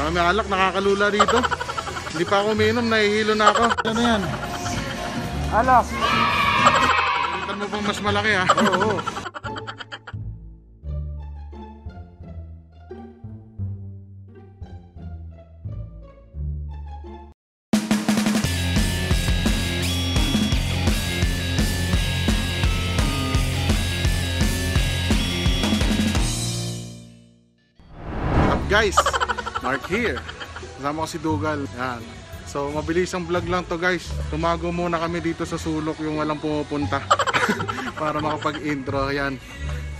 Dami alak, nakakalula dito. Hindi pa ako uminom, nahihilo na ako. Ano yan? Alak. Kita mo pang mas malaki ha? Oo. up guys? Mark here. Kasama ko si Dugal. Yan. So mabilis ang vlog lang to guys. Tumago muna kami dito sa sulok yung walang pumupunta. Para makapag-intro. Yan.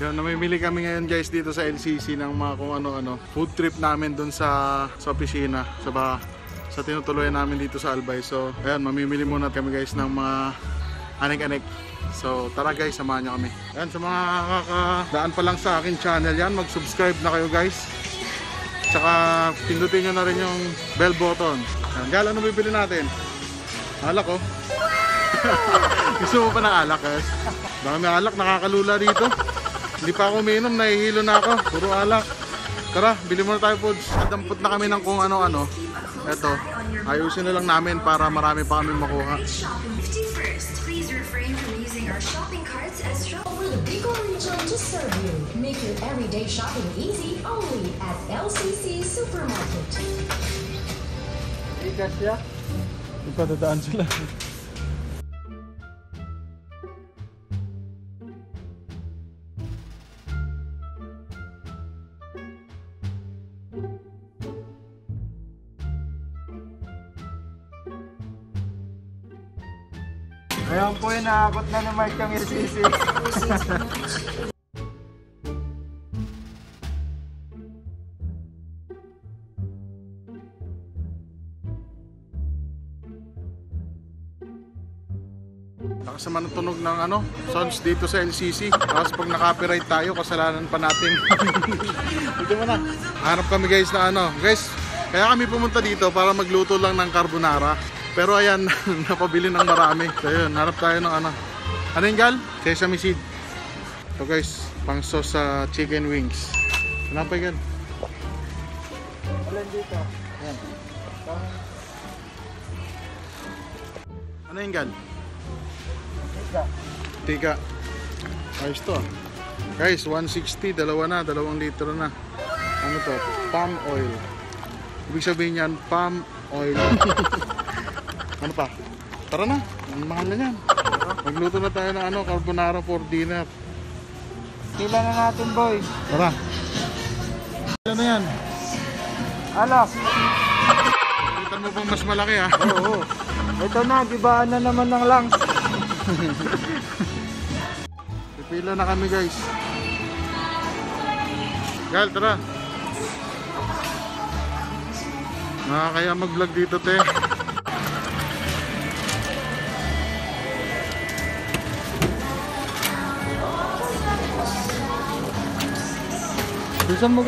Yan, namimili kami ngayon guys dito sa LCC ng mga kung ano-ano. Food trip namin dun sa, sa opisina. Sa ba, sa tinutuloyan namin dito sa Albay. So, ayan, mamimili muna kami guys ng mga anik-anik. So, tara guys, samahan nyo kami. Ayan, sa mga kakadaan pa lang sa akin channel yan, mag-subscribe na kayo guys. Tsaka pindutin nyo na rin yung bell button. Ayan, Gal, ano bibili natin? Alak oh. Gusto mo pa ng alak guys? Dami alak, nakakalula dito. Hindi pa ako uminom, nahihilo na ako. Puro alak. Tara, bili muna tayo foods. Dampot na kami ng kung ano-ano. Eto, ayusin na lang namin para marami pa kami makuha. Our shopping carts as. Over the Bicol region to serve you. Make your everyday shopping easy only at LCC Supermarket. Ikas siya. Ipadadaan sila. Ngayon po yung nakakot na ni Mark yung LCC. Nakasama ng tunog ng ano, sounds dito sa LCC. Tapos pag na-copyright tayo, kasalanan pa natin. Dito mo na. Hanap kami guys na ano. Guys, kaya kami pumunta dito para magluto lang ng carbonara. Pero ayan, napabili ng marami. So yun, hanap tayo ng ano. Ano yung gal? Sesame seed. So guys, pang sauce sa chicken wings. Hanap pa yan. Dito? Yan. Ano yung gal? Ika. Tika. Ayos to. ah. Guys, 160, dalawa na, dalawang litro na. Ano to? Palm oil. Ibig sabihin yan, palm oil. ano pa? Tara na, ang mahal na yan. Magluto na tayo ng ano, carbonara for dinner. Pila na natin boy. Tara. Ano yan? Alak. Kita mo pang mas malaki ha. Oo. Ito na, gibaan na naman ng lungs. Pipila na kami guys. Gal, tara. Nakakaya mag-vlog dito, te. Mo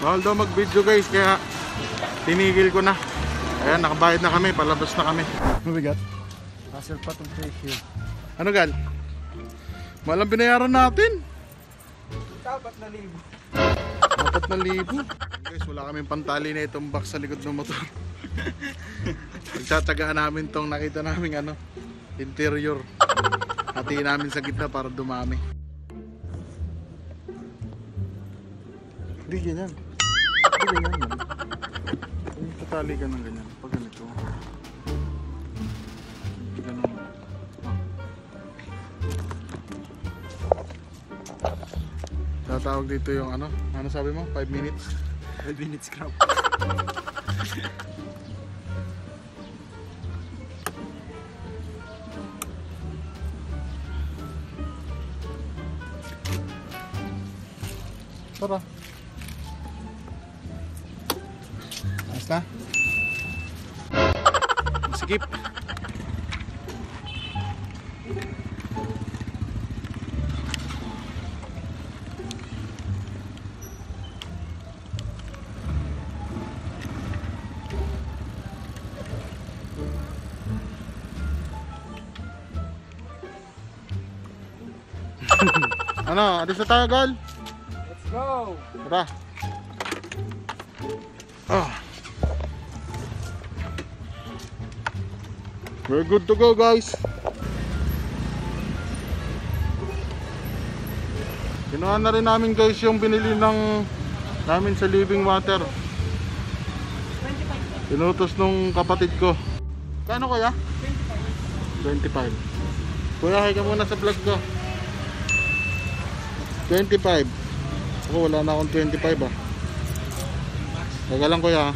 Bawal daw mag-video guys, kaya tinigil ko na. Ayan, nakabayad na kami, palabas na kami. Mabigat. Hassle pa itong tissue. Ano gal? Malang binayaran natin. Dapat na libo. Apat na libo. Guys, wala kaming pantali na itong box sa likod ng motor. Pagtsatsagaan namin tong nakita namin ano, interior. Hatiin namin sa gitna para dumami. Hindi ganyan. Hindi ganyan man. Tatali ka ng ganyan. Pag ganito. Ganun. Tatawag dito yung ano? Ano sabi mo? 5 minutes? 5 minutes crap. Tara. Ayos na? skip. ano, alis na tayo, Gal? Let's go! Tara. Ah. We're good to go, guys. Kinuha na rin namin guys yung binili ng namin sa living water. Pinutos nung kapatid ko. Kano kuya? 25. Kuya, hay ka muna sa vlog ko. 25. Ako wala na akong 25 ah. Teka lang kuya.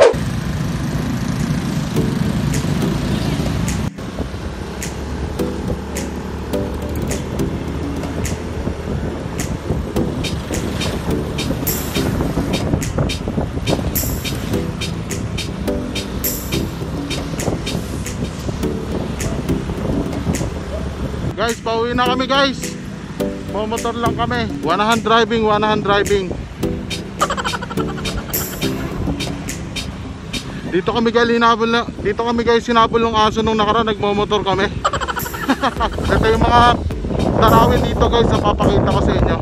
Guys, pauwi na kami guys. Motor lang kami. One hand driving, one hand driving. Dito kami guys hinabol na, dito kami guys sinabol ng aso nung nakaraan nagmo-motor kami. Ito yung mga tarawin dito guys na papakita ko sa inyo.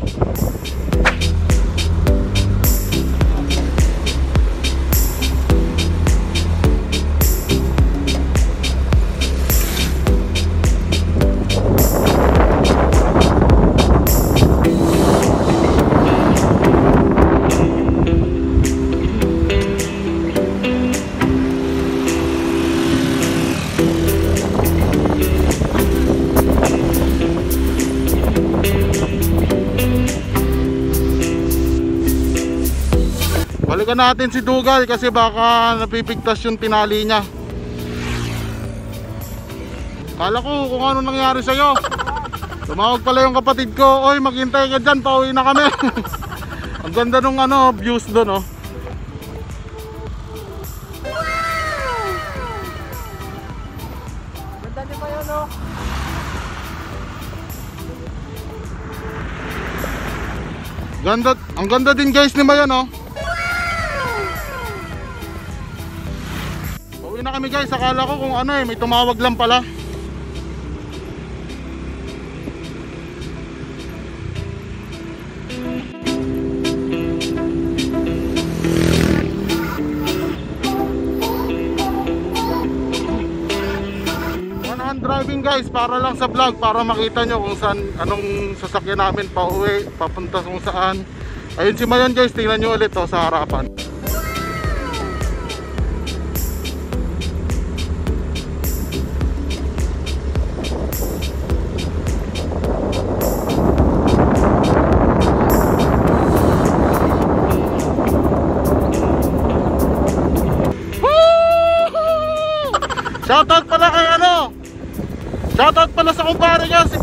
Balikan natin si Dugal kasi baka napipigtas yung tinali niya. Kala ko kung ano nangyari sa'yo. Tumawag pala yung kapatid ko, Oy maghintay ka dyan, pauwi na kami. Ang ganda nung ano, views doon oh. Oh? Ganda, ang ganda din guys ni Mayan oh. Kami guys, akala ko kung ano eh, may tumawag lang pala. Driving guys para lang sa vlog para makita nyo kung saan anong sasakyan namin pa uwi papunta kung saan. Ayun si Mayan guys. Tingnan nyo ulit oh, sa harapan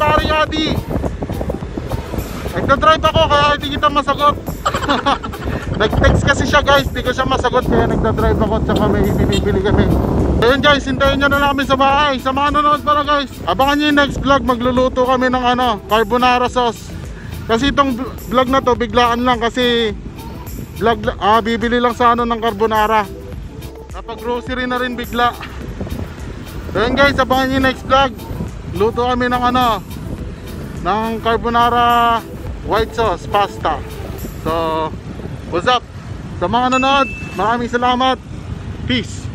Pare Yadi. Nagda-drive ako kaya hindi kita masagot. Nag-text kasi siya guys, hindi ko siya masagot kaya nagda-drive ako at saka may binibili kami. Ayun guys, hintayin nyo na namin sa bahay. Sa mga nanonood pala guys, abangan nyo yung next vlog, magluluto kami ng ano, carbonara sauce. Kasi itong vl- vlog na to, biglaan lang kasi vlog, ah, bibili lang sa ano ng carbonara. Napag grocery na rin bigla. So yun guys, abangan nyo yung next vlog. Luto kami ng ano, ng carbonara white sauce pasta. So, what's up? Sa mga nanonood, maraming salamat. Peace.